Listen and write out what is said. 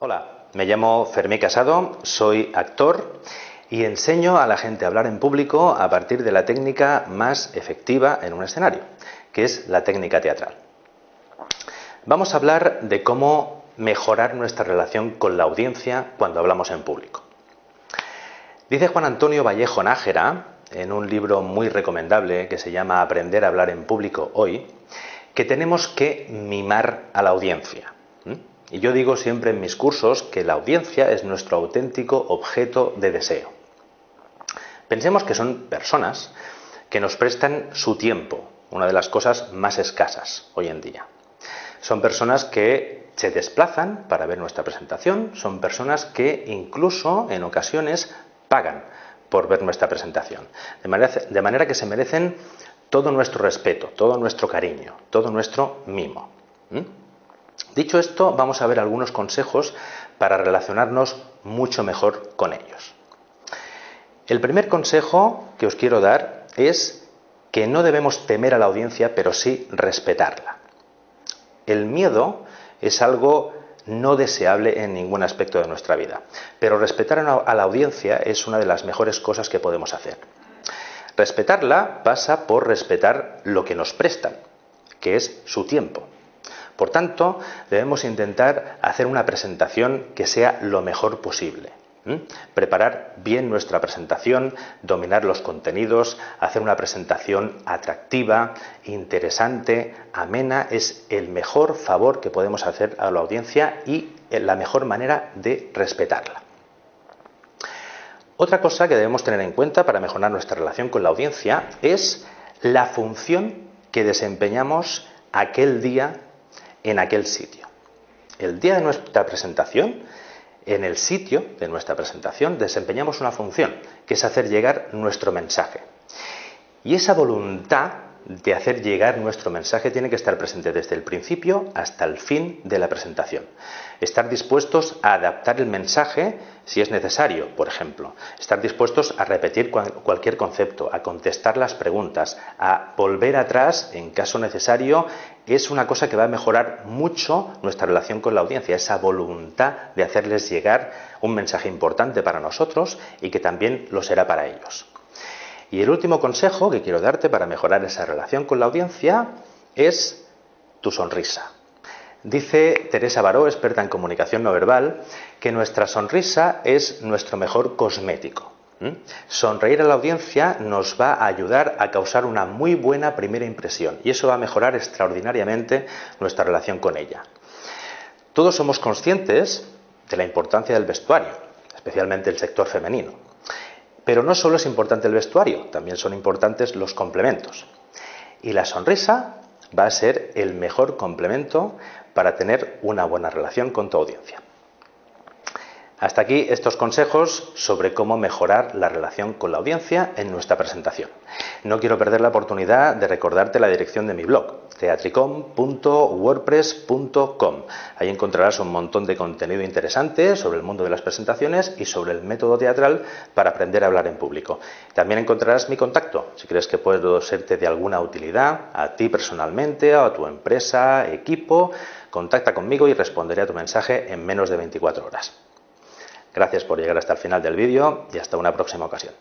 Hola, me llamo Fermí Casado, soy actor y enseño a la gente a hablar en público a partir de la técnica más efectiva en un escenario, que es la técnica teatral. Vamos a hablar de cómo mejorar nuestra relación con la audiencia cuando hablamos en público. Dice Juan Antonio Vallejo Nájera, en un libro muy recomendable que se llama Aprender a hablar en público hoy, que tenemos que mimar a la audiencia. Y yo digo siempre en mis cursos que la audiencia es nuestro auténtico objeto de deseo. Pensemos que son personas que nos prestan su tiempo, una de las cosas más escasas hoy en día. Son personas que se desplazan para ver nuestra presentación, son personas que incluso en ocasiones pagan por ver nuestra presentación. De manera, que se merecen todo nuestro respeto, todo nuestro cariño, todo nuestro mimo. Dicho esto, vamos a ver algunos consejos para relacionarnos mucho mejor con ellos. El primer consejo que os quiero dar es que no debemos temer a la audiencia, pero sí respetarla. El miedo es algo no deseable en ningún aspecto de nuestra vida, pero respetar a la audiencia es una de las mejores cosas que podemos hacer. Respetarla pasa por respetar lo que nos prestan, que es su tiempo. Por tanto, debemos intentar hacer una presentación que sea lo mejor posible. Preparar bien nuestra presentación, dominar los contenidos, hacer una presentación atractiva, interesante, amena, es el mejor favor que podemos hacer a la audiencia y la mejor manera de respetarla. Otra cosa que debemos tener en cuenta para mejorar nuestra relación con la audiencia es la función que desempeñamos aquel día en aquel sitio. El día de nuestra presentación, en el sitio de nuestra presentación, desempeñamos una función, que es hacer llegar nuestro mensaje. Y esa voluntad de hacer llegar nuestro mensaje tiene que estar presente desde el principio hasta el fin de la presentación. Estar dispuestos a adaptar el mensaje si es necesario, por ejemplo. Estar dispuestos a repetir cualquier concepto, a contestar las preguntas, a volver atrás en caso necesario, es una cosa que va a mejorar mucho nuestra relación con la audiencia, esa voluntad de hacerles llegar un mensaje importante para nosotros y que también lo será para ellos. Y el último consejo que quiero darte para mejorar esa relación con la audiencia es tu sonrisa. Dice Teresa Baró, experta en comunicación no verbal, que nuestra sonrisa es nuestro mejor cosmético. Sonreír a la audiencia nos va a ayudar a causar una muy buena primera impresión y eso va a mejorar extraordinariamente nuestra relación con ella. Todos somos conscientes de la importancia del vestuario, especialmente el sector femenino. Pero no solo es importante el vestuario, también son importantes los complementos. Y la sonrisa va a ser el mejor complemento para tener una buena relación con tu audiencia. Hasta aquí estos consejos sobre cómo mejorar la relación con la audiencia en nuestra presentación. No quiero perder la oportunidad de recordarte la dirección de mi blog, teatricom.wordpress.com. Ahí encontrarás un montón de contenido interesante sobre el mundo de las presentaciones y sobre el método teatral para aprender a hablar en público. También encontrarás mi contacto, si crees que puedo serte de alguna utilidad a ti personalmente, a tu empresa, equipo. Contacta conmigo y responderé a tu mensaje en menos de 24 horas. Gracias por llegar hasta el final del vídeo y hasta una próxima ocasión.